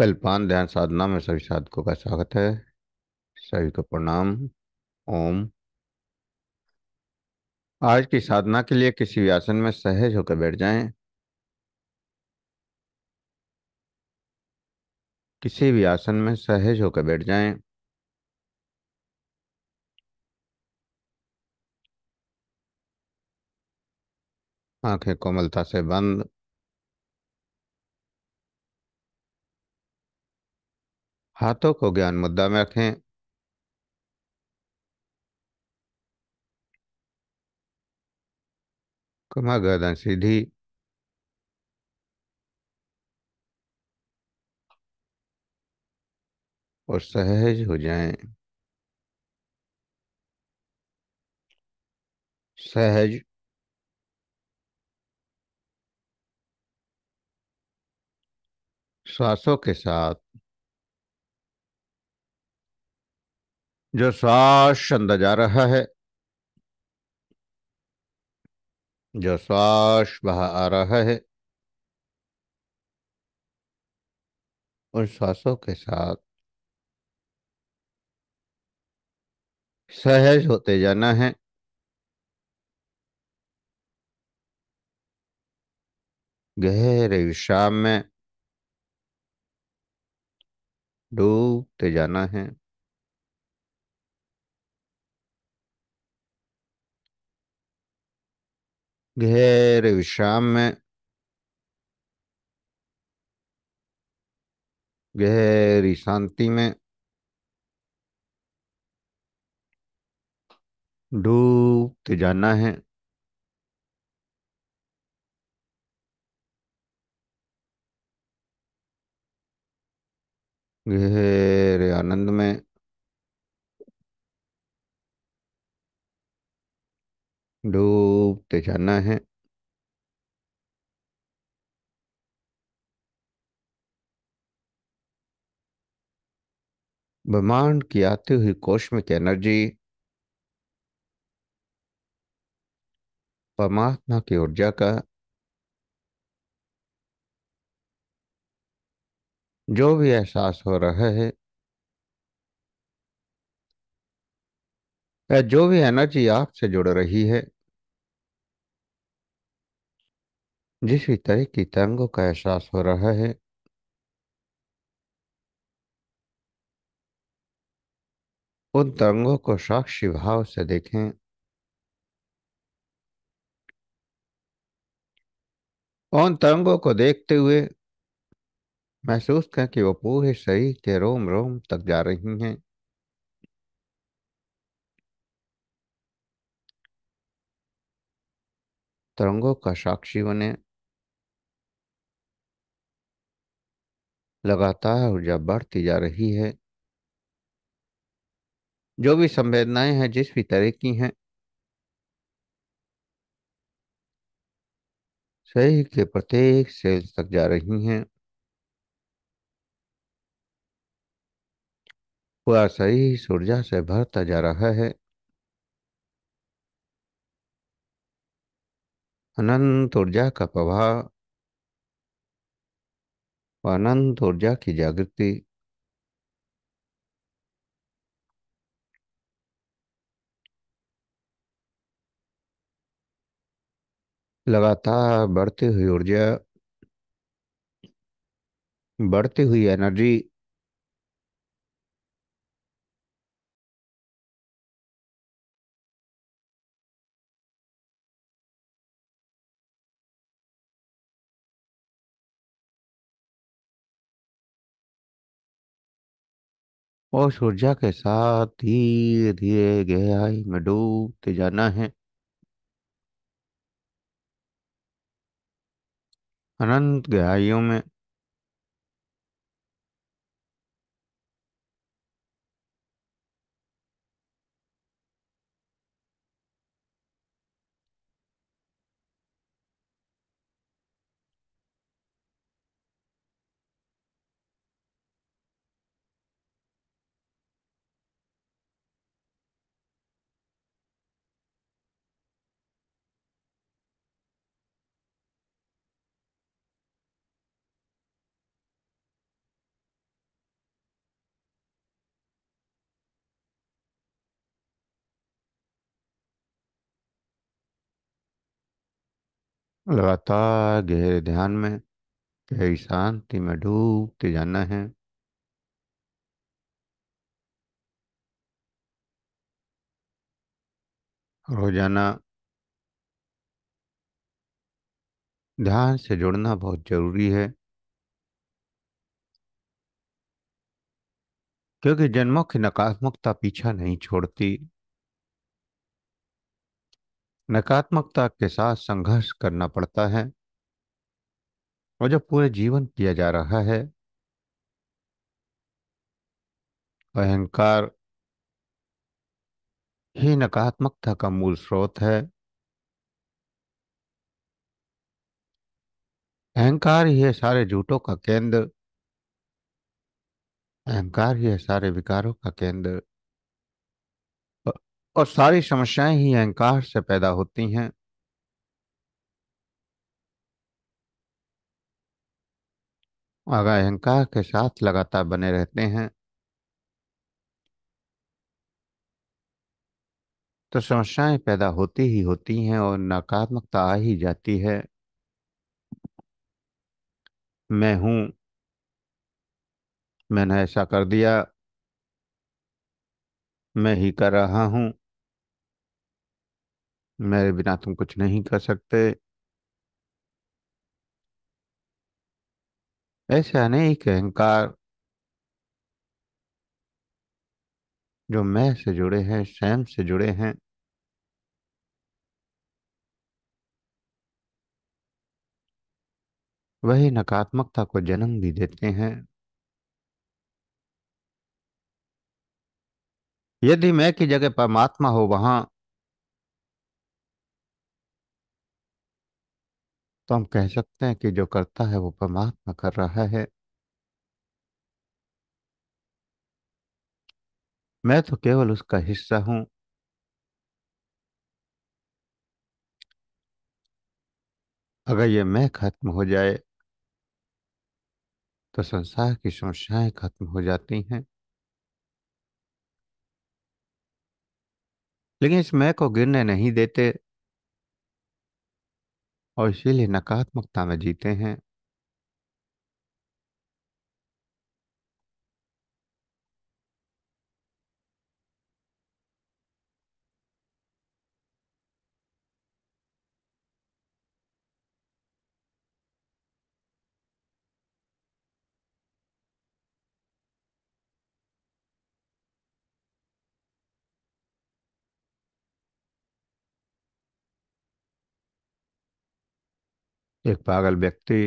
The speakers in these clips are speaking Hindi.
कल्पान ध्यान साधना में सभी साधकों का स्वागत है। सभी को प्रणाम। ओम। आज की साधना के लिए किसी भी आसन में सहज होकर बैठ जाएँ। किसी भी आसन में सहज होकर बैठ जाएँ। आँखें कोमलता से बंद। हाथों को ज्ञान मुद्दा में रखें। कमा गर्दन सीधी। और सहज हो जाएँ। सहज। श्वासों के साथ। जो श्वास अंदर जा रहा है, जो श्वास बाहर आ रहा है, उन श्वासों के साथ सहज होते जाना है। गहरे विश्राम में डूबते जाना है। में गहरी शांति में डूबते जाना है। गहरे आनंद में डूबते जाना है। ब्रह्मांड की आती हुई कॉस्मिक एनर्जी परमात्मा की ऊर्जा का जो भी एहसास हो रहा है जो भी एनर्जी आपसे जुड़ रही है। जिस भी तरह की तरंगों का एहसास हो रहा है। उन तरंगों को साक्षी भाव से देखें। उन तरंगों को देखते हुए महसूस करें कि वो पूरे शरीर के रोम रोम तक जा रही हैं। तरंगों का साक्षी बने। लगातार ऊर्जा बढ़ती जा रही है। जो भी संवेदनाएँ हैं, जिस भी तरह की हैं, शरीर के प्रत्येक सेल तक जा रही हैं। पूरा शरीर ऊर्जा से भरता जा रहा है। अनंत ऊर्जा का प्रभाव अनंत ऊर्जा की जागृति। लगातार बढ़ती हुई ऊर्जा, बढ़ती हुई एनर्जी और सूर्या के साथ धीरे धीरे गहराई में डूबते जाना है। अनंत गहराइयों में लगातार गहरे ध्यान में गहरी शांति में डूबते जाना है। रोज़ाना ध्यान से जुड़ना बहुत ज़रूरी है। क्योंकि जन्मों की नकारात्मकता पीछा नहीं छोड़ती। नकारात्मकता के साथ संघर्ष करना पड़ता है। और जब पूरे जीवन किया जा रहा है, अहंकार ही नकारात्मकता का मूल स्रोत है। अहंकार ही है सारे झूठों का केंद्र। अहंकार ही है सारे विकारों का केंद्र। और सारी समस्याएँ ही अहंकार से पैदा होती हैं। अगर अहंकार के साथ लगातार बने रहते हैं। तो समस्याएँ पैदा होती ही होती हैं और नकारात्मकता आ ही जाती है। मैं हूँ। मैंने ऐसा कर दिया। मैं ही कर रहा हूँ। मेरे बिना तुम कुछ नहीं कर सकते। ऐसे अनेक अहंकार जो मैं से जुड़े हैं, स्वयं से जुड़े हैं। वही नकारात्मकता को जन्म भी देते हैं। यदि मैं की जगह परमात्मा हो, वहाँ तो हम कह सकते हैं कि जो करता है वो परमात्मा कर रहा है। मैं तो केवल उसका हिस्सा हूँ। अगर ये मैं खत्म हो जाए तो संसार की समस्याएँ खत्म हो जाती हैं। लेकिन इस मैं को गिरने नहीं देते। और इसीलिए नकारात्मकता में जीते हैं। एक पागल व्यक्ति,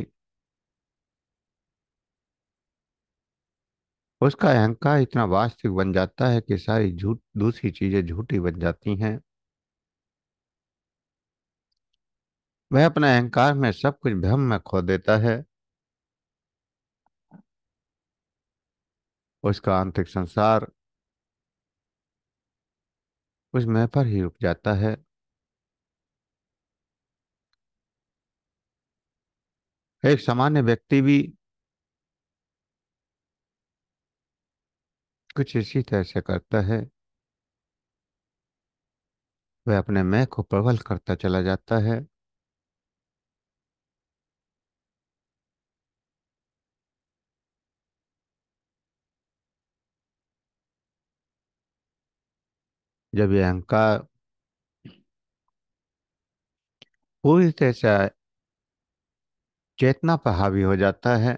उसका अहंकार इतना वास्तविक बन जाता है कि सारी झूठ, दूसरी चीज़ें झूठी बन जाती हैं। वह अपने अहंकार में सब कुछ भ्रम में खो देता है। उसका आंतरिक संसार उस मैं पर ही रुक जाता है। एक सामान्य व्यक्ति भी कुछ इसी तरह से करता है। वह अपने मैं को प्रबल करता चला जाता है। जब यह अहंकार पूरी तरह से चेतना पर हावी हो जाता है।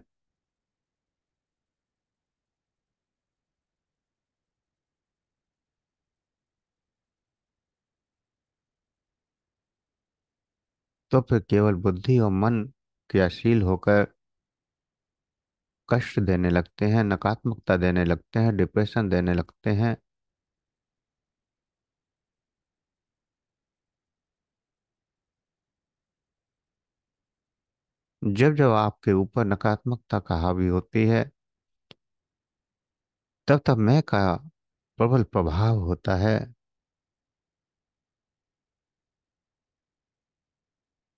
तो फिर केवल बुद्धि और मन क्रियाशील होकर कष्ट देने लगते हैं, नकारात्मकता देने लगते हैं, डिप्रेशन देने लगते हैं। जब जब आपके ऊपर नकारात्मकता का हावी होती है, तब तब मैं का प्रबल प्रभाव होता है।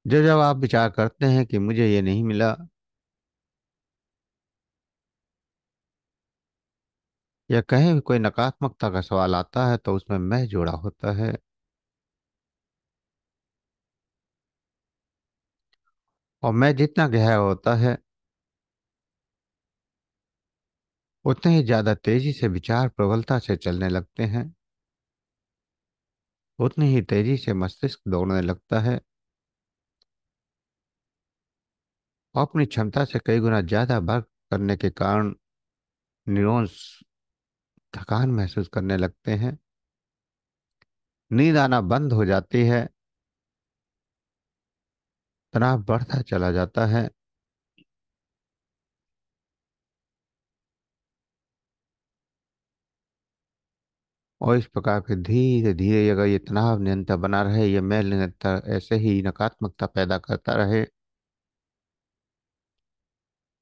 जब जब आप विचार करते हैं कि मुझे ये नहीं मिला, या कहीं भी कोई नकारात्मकता का सवाल आता है तो उसमें मैं जोड़ा होता है। और मैं जितना गहरा होता है, उतने ही ज़्यादा तेज़ी से विचार प्रबलता से चलने लगते हैं। उतनी ही तेज़ी से मस्तिष्क दौड़ने लगता है। और अपनी क्षमता से कई गुना ज़्यादा वर्क करने के कारण न्यूरॉन्स थकान महसूस करने लगते हैं। नींद आना बंद हो जाती है। तनाव बढ़ता चला जाता है। और इस प्रकार के धीरे धीरे अगर ये तनाव निरंतर बना रहे, ये मैल निरंतर ऐसे ही नकारात्मकता पैदा करता रहे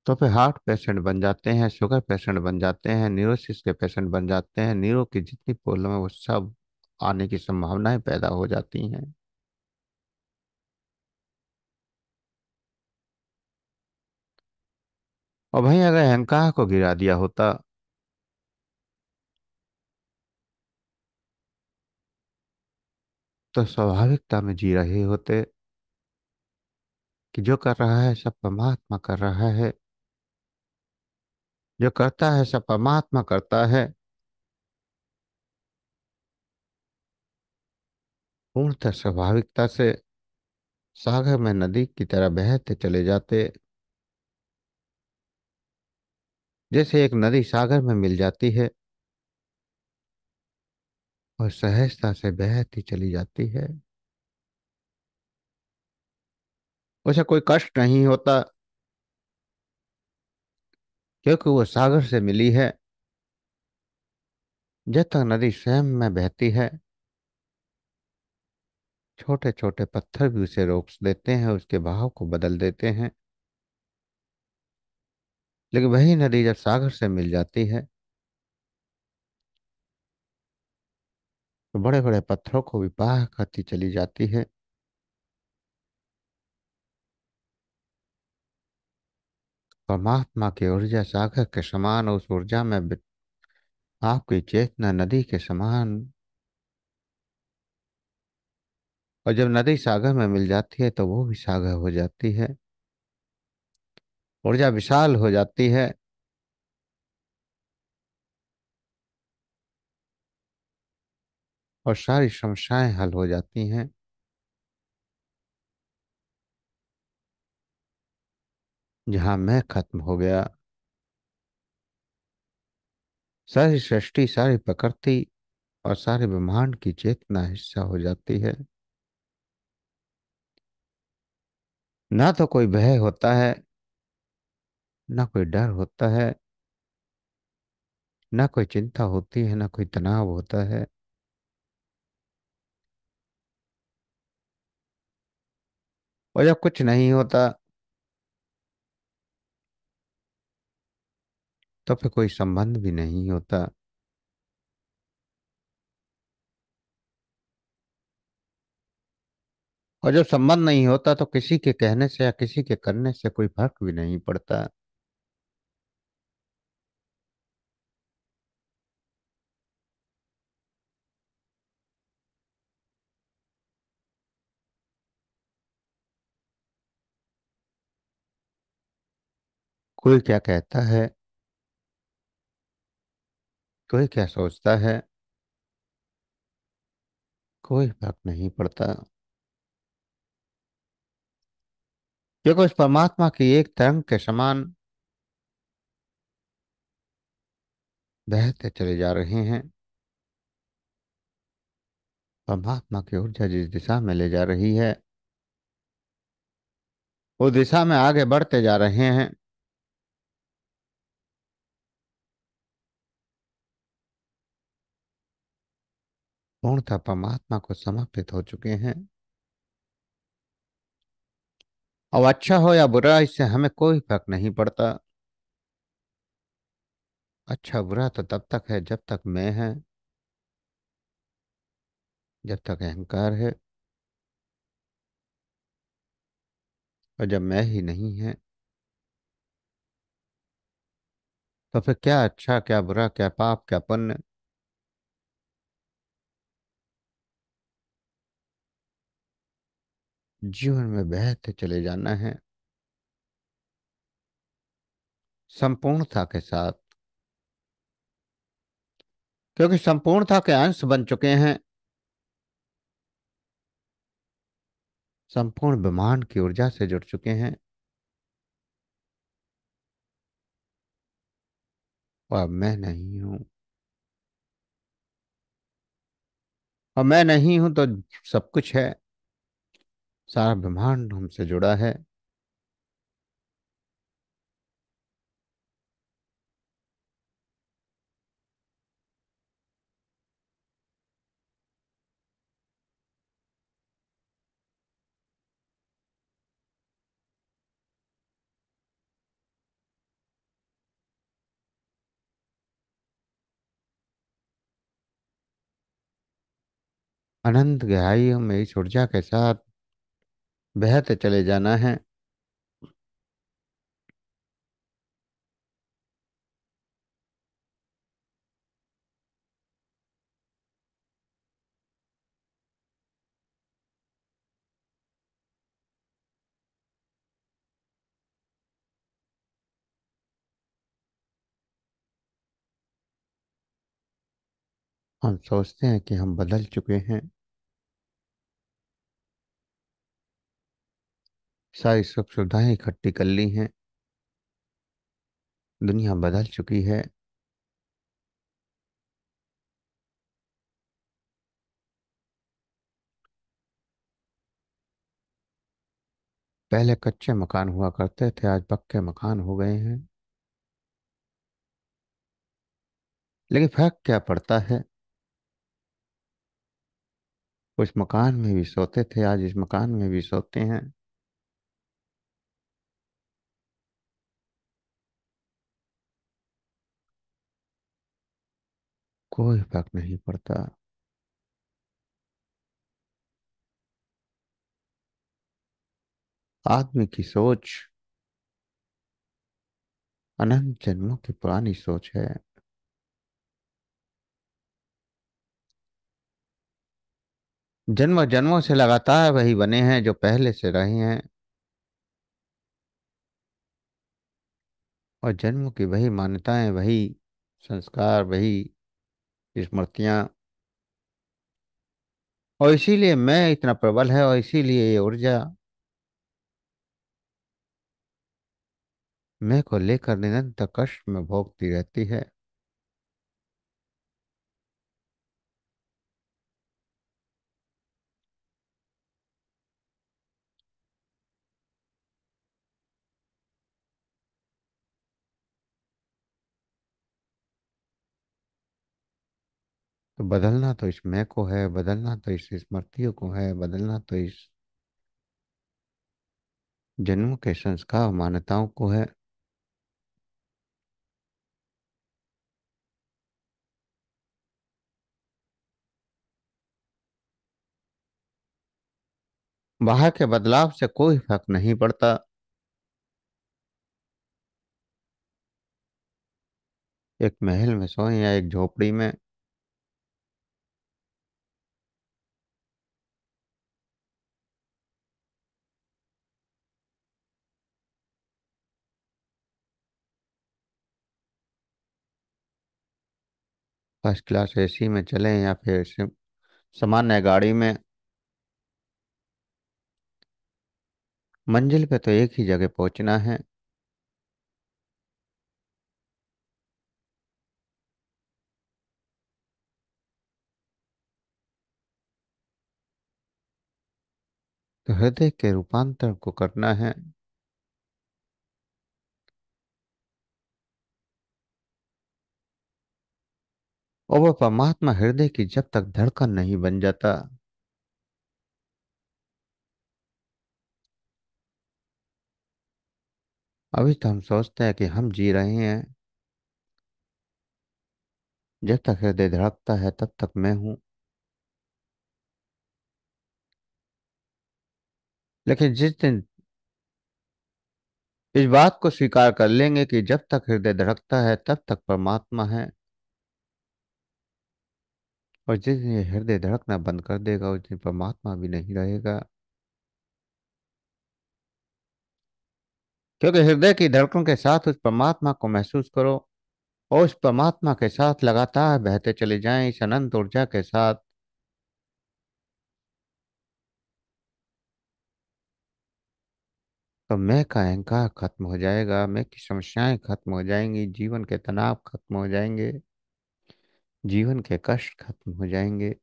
तो फिर हार्ट पेशेंट बन जाते हैं, शुगर पेशेंट बन जाते हैं, न्यूरोसिस के पेशेंट बन जाते हैं, न्यूरो की जितनी प्रॉब्लम है वो सब आने की संभावनाएँ पैदा हो जाती हैं। और वहीं अगर अहंकार को गिरा दिया होता तो स्वाभाविकता में जी रहे होते कि जो कर रहा है सब परमात्मा कर रहा है। जो करता है सब परमात्मा करता है। पूर्णतः स्वाभाविकता से सागर में नदी की तरह बहते चले जाते। जैसे एक नदी सागर में मिल जाती है और सहजता से बहती चली जाती है। उसे कोई कष्ट नहीं होता, क्योंकि वो सागर से मिली है। जब तक नदी स्वयं में बहती है छोटे छोटे पत्थर भी उसे रोक देते हैं, उसके बहाव को बदल देते हैं। लेकिन वही नदी जब सागर से मिल जाती है तो बड़े बड़े पत्थरों को भी पार करती चली जाती है। परमात्मा की ऊर्जा सागर के समान, उस ऊर्जा में आपकी चेतना नदी के समान। और जब नदी सागर में मिल जाती है तो वो भी सागर हो जाती है। ऊर्जा विशाल हो जाती है। और सारी समस्याएँ हल हो जाती हैं। जहाँ मैं खत्म हो गया। सारी सृष्टि, सारी प्रकृति और सारे ब्रह्मांड की चेतना हिस्सा हो जाती है। ना तो कोई भय होता है ना कोई डर होता है, ना कोई चिंता होती है, ना कोई तनाव होता है। और जब कुछ नहीं होता तो फिर कोई संबंध भी नहीं होता। और जब संबंध नहीं होता तो किसी के कहने से या किसी के करने से कोई फ़र्क भी नहीं पड़ता। कोई क्या कहता है? कोई क्या सोचता है? कोई फ़र्क नहीं पड़ता। क्योंकि उस परमात्मा की एक तरंग के समान बहते चले जा रहे हैं। परमात्मा की ऊर्जा जिस दिशा में ले जा रही है, वो दिशा में आगे बढ़ते जा रहे हैं। पूर्णतः परमात्मा को समर्पित हो चुके हैं। अब अच्छा हो या बुरा, इससे हमें कोई फ़र्क नहीं पड़ता। अच्छा बुरा तो तब तक है जब तक मैं है। जब तक अहंकार है। और जब मैं ही नहीं है। तो फिर क्या अच्छा क्या बुरा, क्या पाप, क्या पुण्य? जीवन में बहते चले जाना है। संपूर्णता के साथ। क्योंकि संपूर्णता के अंश बन चुके हैं। संपूर्ण ब्रह्मांड की ऊर्जा से जुड़ चुके हैं। और मैं नहीं हूँ। और मैं नहीं हूँ तो सब कुछ है। सारा ब्रह्मांड हमसे जुड़ा है। अनंत गहराइयों में इस ऊर्जा के साथ बहते चले जाना है। हम सोचते हैं कि हम बदल चुके हैं। सारी सुख सुविधाएँ इकट्ठी कर ली हैं। दुनिया बदल चुकी है। पहले कच्चे मकान हुआ करते थे, आज पक्के मकान हो गए हैं। लेकिन फ़र्क क्या पड़ता है? उस मकान में भी सोते थे, आज इस मकान में भी सोते हैं। कोई फ़र्क नहीं पड़ता। आदमी की सोच अनंत जन्मों की पुरानी सोच है। जन्म जन्मों से लगातार वही बने हैं जो पहले से रहे हैं। और जन्म की वही मान्यताएँ, वही संस्कार, वही स्मृतियाँ। और इसीलिए मैं इतना प्रबल है और इसीलिए ये ऊर्जा मैं को लेकर निरंतर कष्ट में भोगती रहती है। बदलना तो इस मैं को है, बदलना तो इस स्मृतियों को है, बदलना तो इस जन्म के संस्कार, मान्यताओं को है। बाहर के बदलाव से कोई फ़र्क नहीं पड़ता। एक महल में सोए या एक झोपड़ी में फ़र्स्ट क्लास एसी में चलें या फिर सिम- सामान्य गाड़ी में। मंजिल पे तो एक ही जगह पहुँचना है। तो हृदय के रूपांतर को करना है। और वह परमात्मा हृदय की जब तक धड़कन नहीं बन जाता। अभी तो हम सोचते हैं कि हम जी रहे हैं। जब तक हृदय धड़कता है, तब तक मैं हूँ। लेकिन जिस दिन इस बात को स्वीकार कर लेंगे कि जब तक हृदय धड़कता है, तब तक परमात्मा है। और जिस दिन हृदय धड़कना बंद कर देगा, उस दिन परमात्मा भी नहीं रहेगा। क्योंकि हृदय की धड़कन के साथ उस परमात्मा को महसूस करो और उस परमात्मा के साथ लगातार बहते चले जाएँ इस अनंत ऊर्जा के साथ। तो मैं का अहंकार खत्म हो जाएगा, मैं की समस्याएँ खत्म हो जाएँगी, जीवन के तनाव खत्म हो जाएँगे। जीवन के कष्ट खत्म हो जाएँगे।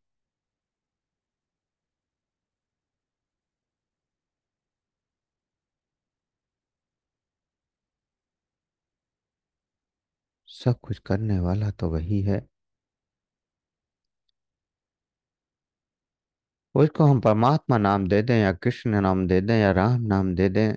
सब कुछ करने वाला तो वही है। उसको हम परमात्मा नाम दे दें या कृष्ण नाम दे दें या राम नाम दे दें।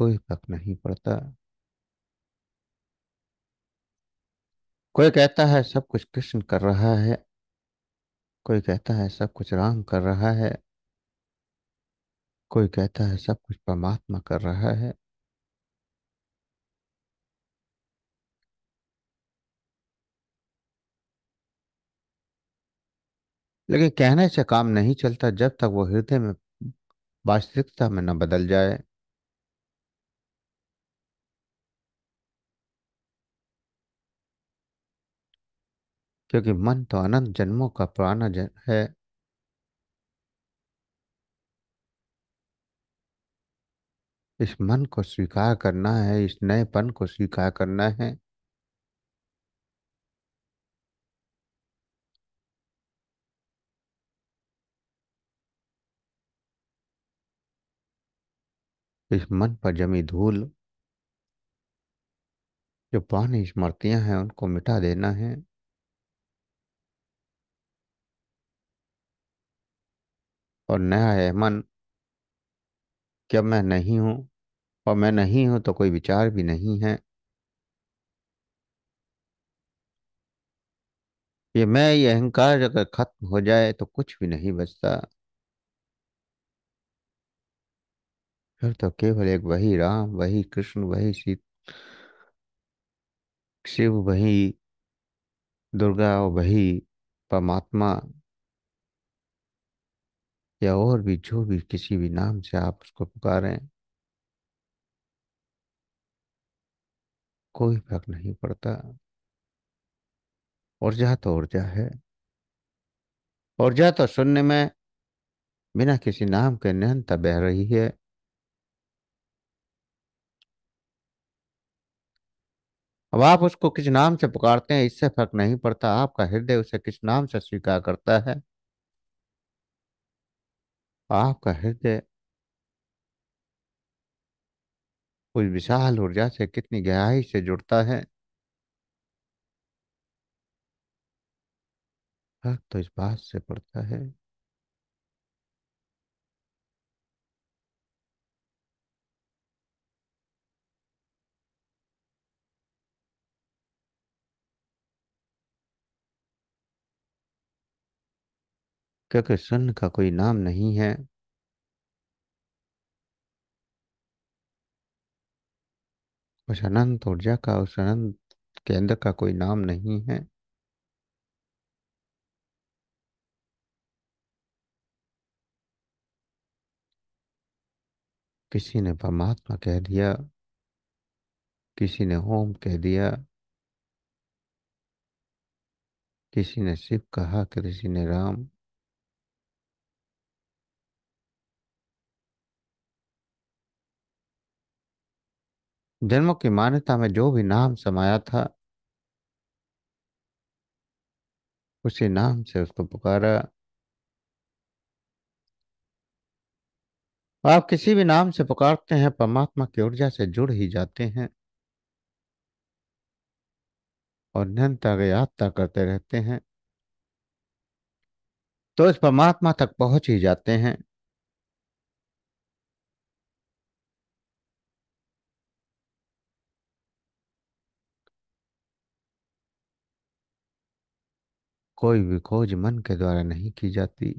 कोई फ़र्क नहीं पड़ता। कोई कहता है सब कुछ कृष्ण कर रहा है। कोई कहता है सब कुछ राम कर रहा है। कोई कहता है सब कुछ परमात्मा कर रहा है। लेकिन कहने से काम नहीं चलता जब तक वो हृदय में वास्तविकता में न बदल जाए। क्योंकि मन तो अनंत जन्मों का पुराना जन है। इस मन को स्वीकार करना है, इस नएपन को स्वीकार करना है। इस मन पर जमी धूल, जो पुरानी स्मृतियाँ हैं, उनको मिटा देना है। और नया है मन, कि अब मैं नहीं हूँ और मैं नहीं हूँ तो कोई विचार भी नहीं है। ये मैं ये अहंकार अगर खत्म हो जाए तो कुछ भी नहीं बचता। फिर तो केवल एक वही राम, वही कृष्ण, वही सीत शिव, वही दुर्गा वही परमात्मा या और भी जो भी किसी भी नाम से आप उसको पुकारें। कोई फ़र्क नहीं पड़ता। ऊर्जा तो ऊर्जा है। ऊर्जा तो शून्य में बिना किसी नाम के निरंतर बह रही है। अब आप उसको किस नाम से पुकारते हैं, इससे फ़र्क नहीं पड़ता। आपका हृदय उसे किस नाम से स्वीकार करता है? आपका हृदय उस विशाल ऊर्जा से कितनी गहराई से जुड़ता है? फ़र्क तो इस बात से पड़ता है क्योंकि शून्य का कोई नाम नहीं है उस अनंत ऊर्जा का, उस अनंत केंद्र का कोई नाम नहीं है। किसी ने परमात्मा कह दिया, किसी ने होम कह दिया, किसी ने शिव कहा किसी ने राम। जन्मों की मान्यता में जो भी नाम समाया था, उसी नाम से उसको पुकारा। आप किसी भी नाम से पुकारते हैं, परमात्मा की ऊर्जा से जुड़ ही जाते हैं और निरंतर यात्रा करते रहते हैं। तो इस परमात्मा तक पहुँच ही जाते हैं। कोई भी खोज मन के द्वारा नहीं की जाती।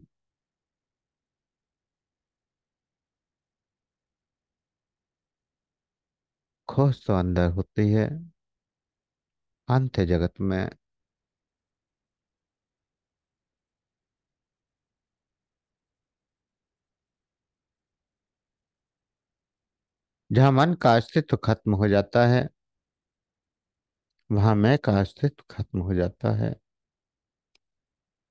खोज तो अंदर होती है। अंत जगत में। जहाँ मन का अस्तित्व खत्म हो जाता है, वहाँ मैं का अस्तित्व खत्म हो जाता है।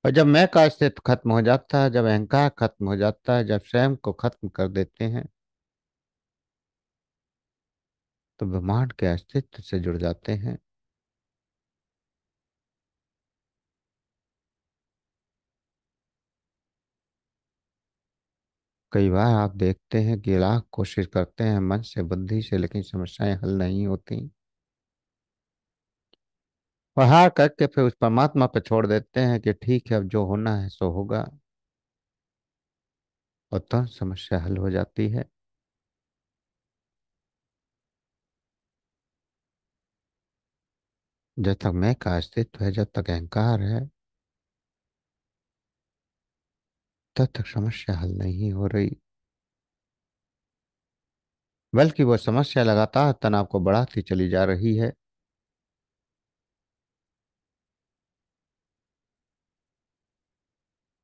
और जब मैं का अस्तित्व खत्म हो जाता है जब अहंकार खत्म हो जाता है जब स्वयं को खत्म कर देते हैं तो ब्रह्मांड के अस्तित्व से जुड़ जाते हैं। कई बार आप देखते हैं कि लाख कोशिश करते हैं, मन से, बुद्धि से, लेकिन समस्याएँ हल नहीं होती। हार करके फिर उस परमात्मा पर छोड़ देते हैं कि ठीक है, अब जो होना है सो होगा। और तुरंत समस्या हल हो जाती है। जब तक मैं का अस्तित्व है, जब तक अहंकार है, तब तक समस्या हल नहीं हो रही। बल्कि वो समस्या लगातार तनाव को बढ़ाती चली जा रही है।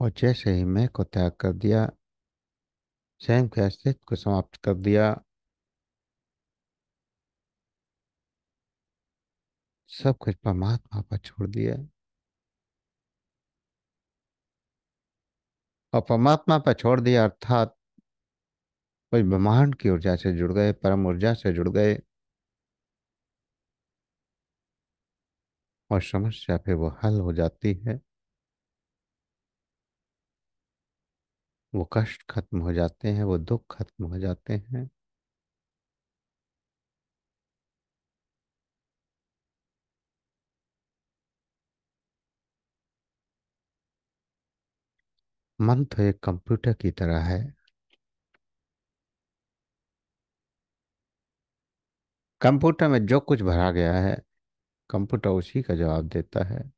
और जैसे ही मैं को त्याग कर दिया स्वयं के अस्तित्व को समाप्त कर दिया। सब कुछ परमात्मा पर छोड़ दिया। और परमात्मा पर छोड़ दिया अर्थात उस ब्रह्मांड की ऊर्जा से जुड़ गए, परम ऊर्जा से जुड़ गए। और समस्या फिर वो हल हो जाती है। वो कष्ट खत्म हो जाते हैं, वो दुख खत्म हो जाते हैं। मन तो एक कंप्यूटर की तरह है। कंप्यूटर में जो कुछ भरा गया है, कंप्यूटर उसी का जवाब देता है।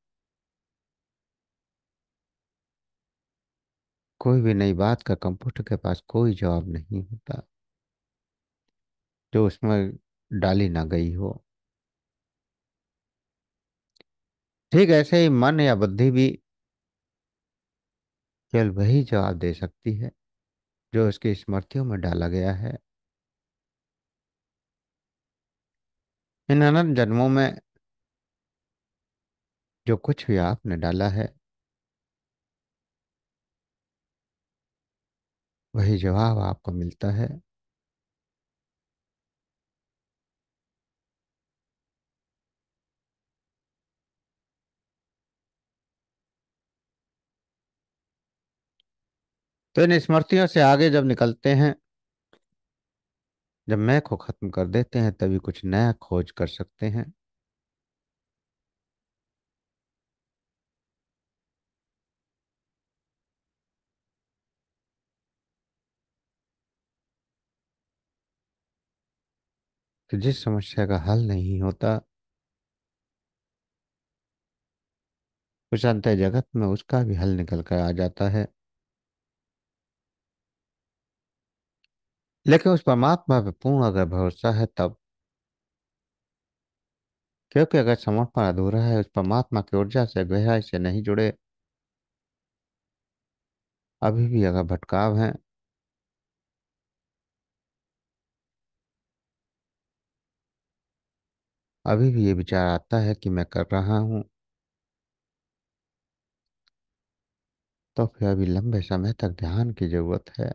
कोई भी नई बात का कंप्यूटर के पास कोई जवाब नहीं होता, जो उसमें डाली ना गई हो। ठीक, ऐसे ही मन या बुद्धि भी केवल वही जवाब दे सकती है, जो उसकी स्मृतियों में डाला गया है। इन अनंत जन्मों में जो कुछ भी आपने डाला है वही जवाब आपको मिलता है। तो इन स्मृतियों से आगे जब निकलते हैं, जब मैं को खत्म कर देते हैं, तभी कुछ नया खोज कर सकते हैं। कि जिस समस्या का हल नहीं होता उस अंत जगत में उसका भी हल निकल कर आ जाता है। लेकिन उस परमात्मा पर पूर्ण अगर भरोसा है तब, क्योंकि अगर समर्पण अधूरा है, उस परमात्मा की ऊर्जा से, गहराई से नहीं जुड़े, अभी भी अगर भटकाव है अभी भी ये विचार आता है कि मैं कर रहा हूँ। तो फिर अभी लंबे समय तक ध्यान की ज़रूरत है।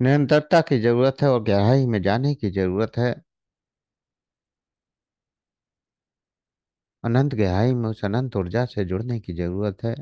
निरंतरता की ज़रूरत है और गहराई में जाने की ज़रूरत है। अनंत गहराई में उस अनंत ऊर्जा से जुड़ने की ज़रूरत है।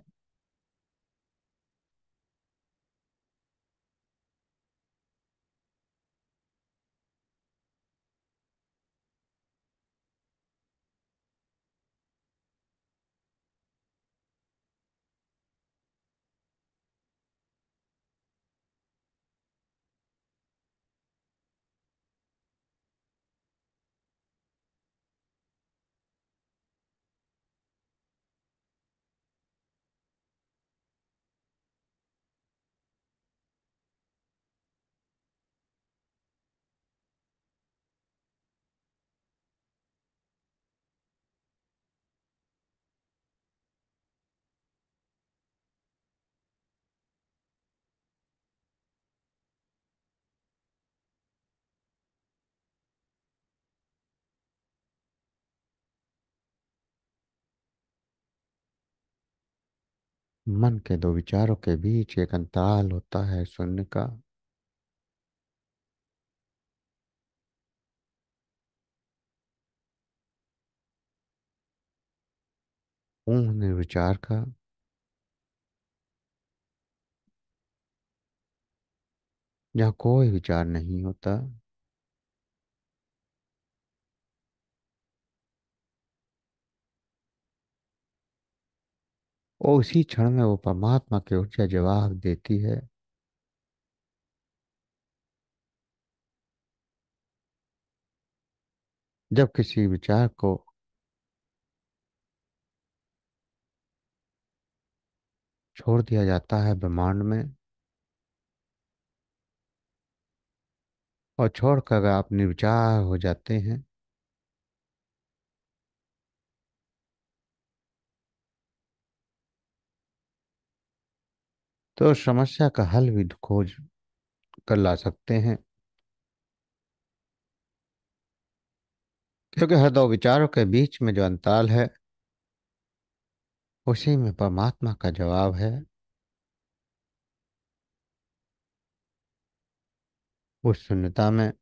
मन के दो विचारों के बीच एक अंतराल होता है शून्य का। पूर्ण निर्विचार का। जहाँ कोई विचार नहीं होता और उसी क्षण में वो परमात्मा की ऊर्जा जवाब देती है। जब किसी विचार को छोड़ दिया जाता है ब्रह्मांड में और छोड़कर आप निर्विचार हो जाते हैं तो समस्या का हल भी खोज कर ला सकते हैं। क्योंकि हर दो विचारों के बीच में जो अंतराल है, उसी में परमात्मा का जवाब है। उस शून्यता में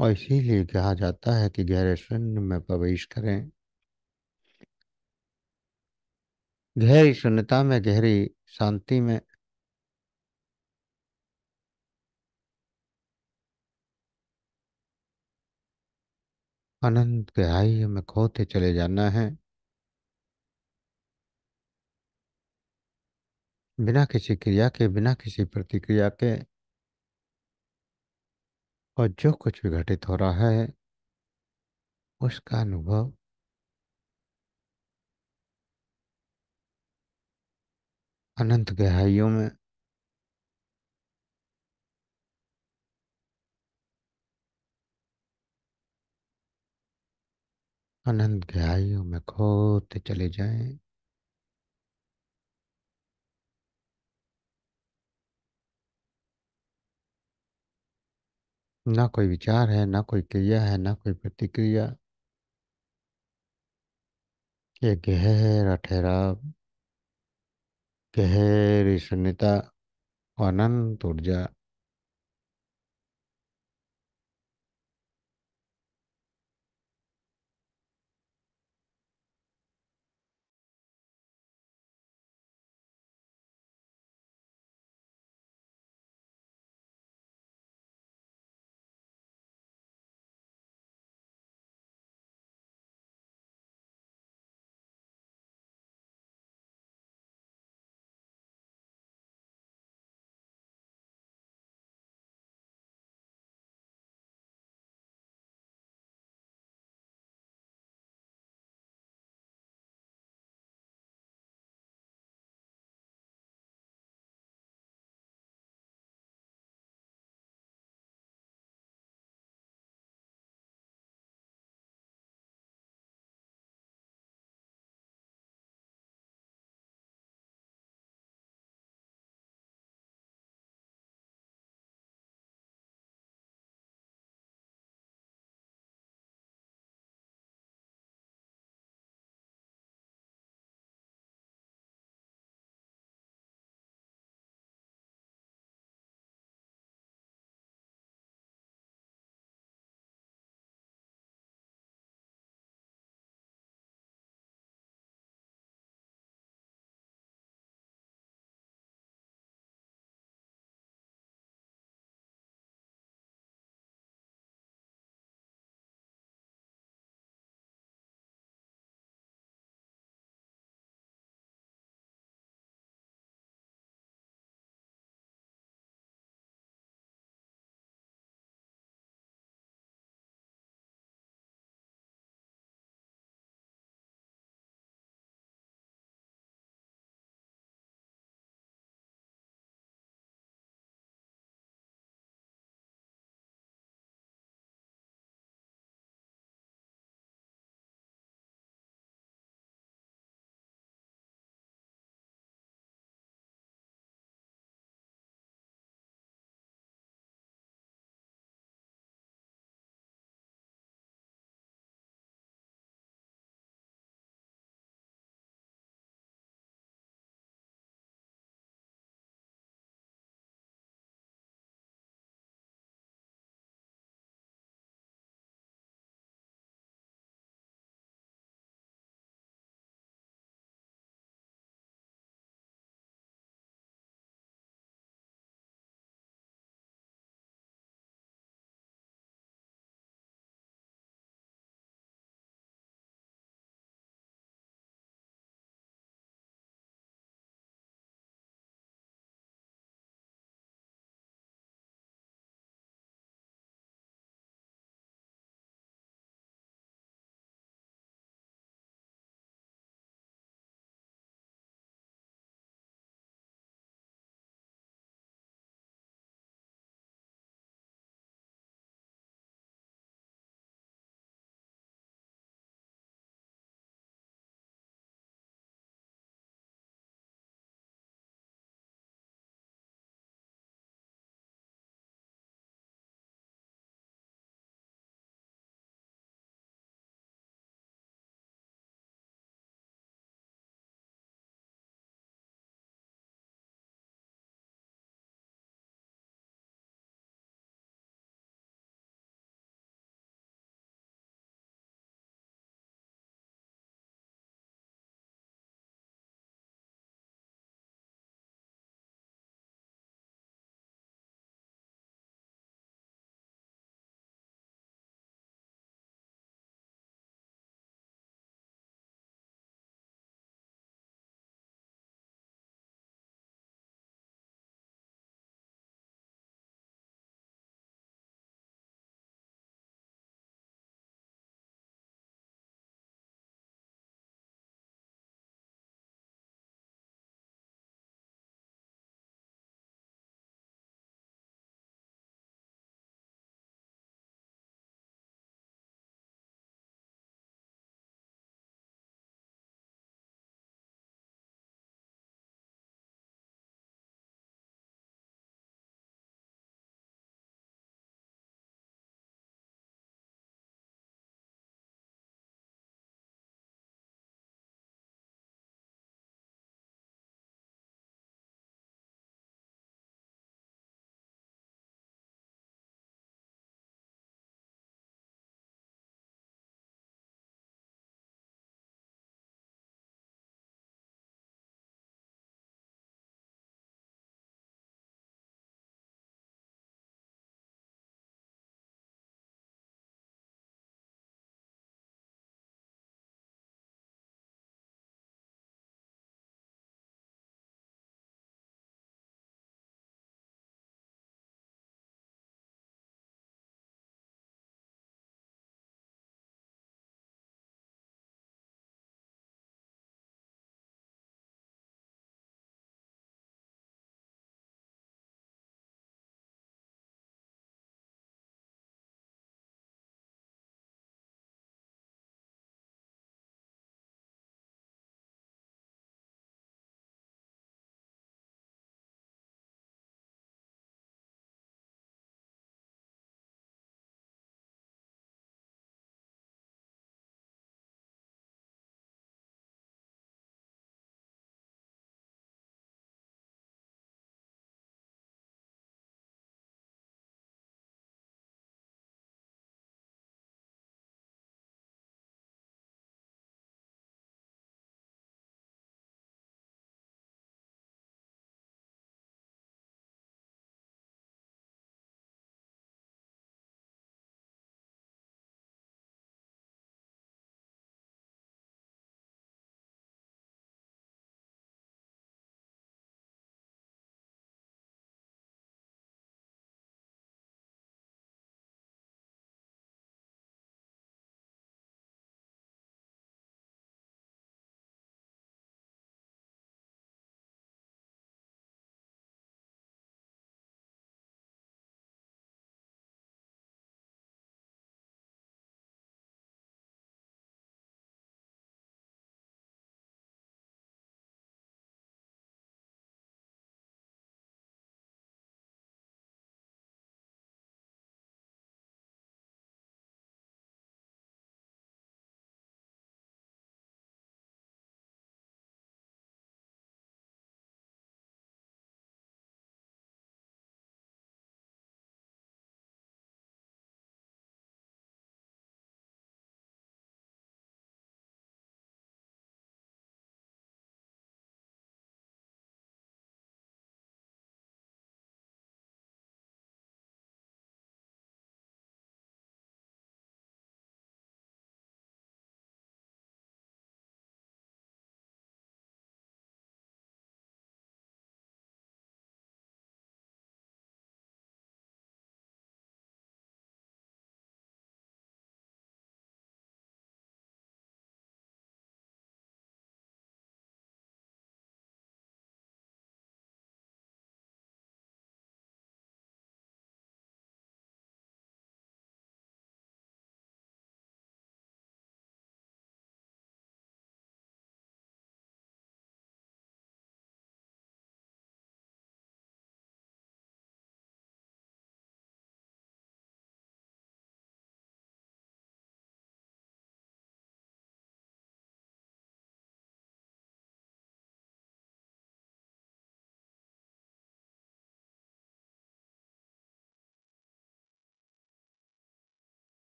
और इसीलिए कहा जाता है कि गहरे शून्य में प्रवेश करें। गहरी शून्यता में, गहरी शांति में। अनंत गहराई में खोते चले जाना है। बिना किसी क्रिया के, बिना किसी प्रतिक्रिया के। और जो कुछ भी घटित हो रहा है, उसका अनुभव अनंत गहराइयों में अनंत गहराइयों में खोते चले जाएँ। ना कोई विचार है, ना कोई क्रिया है, ना कोई प्रतिक्रिया। ये गहरा ठहराव, गहरी शून्यता अनंत ऊर्जा।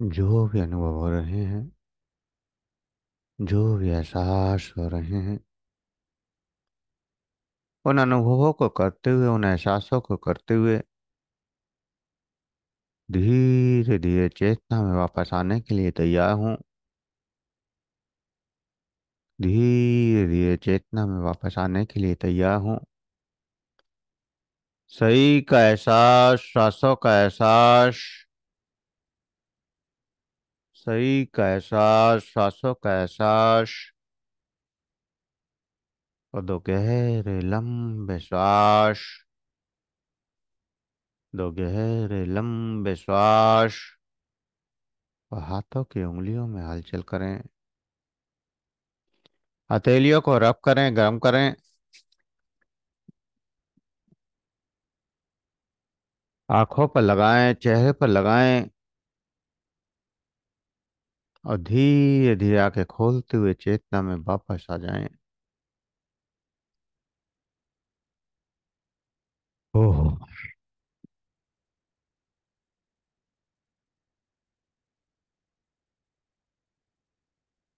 जो भी अनुभव हो रहे हैं, जो भी एहसास हो रहे हैं, उन अनुभवों को करते हुए, उन एहसासों को करते हुए धीरे धीरे चेतना में वापस आने के लिए तैयार हूँ। धीरे धीरे चेतना में वापस आने के लिए तैयार हूँ। सही का एहसास श्वासों का एहसास सही का एहसास श्वासों का एहसास और दो गहरे लंबे श्वास। दो गहरे लंबे श्वास। और हाथों की उंगलियों में हलचल करें। हथेलियों को रब करें, गर्म करें। आँखों पर लगाएँ, चेहरे पर लगाएँ। और धीरे धीरे आँखें खोलते हुए चेतना में वापस आ जाएँ।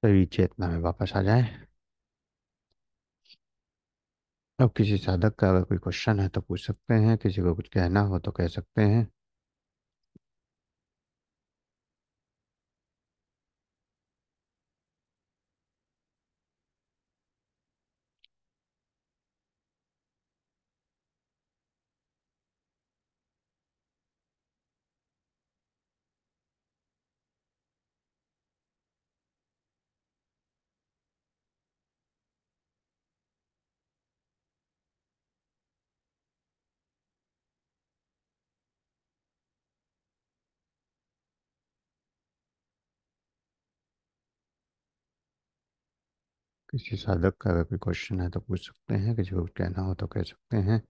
सही चेतना में वापस आ जाएँ। अब किसी साधक का अगर कोई क्वेश्चन है तो पूछ सकते हैं, किसी को कुछ कहना हो तो कह सकते हैं। किसी साधक का अगर कोई क्वेश्चन है तो पूछ सकते हैं, किसी को कहना हो तो कह सकते हैं।